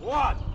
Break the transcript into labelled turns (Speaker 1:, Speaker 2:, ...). Speaker 1: What?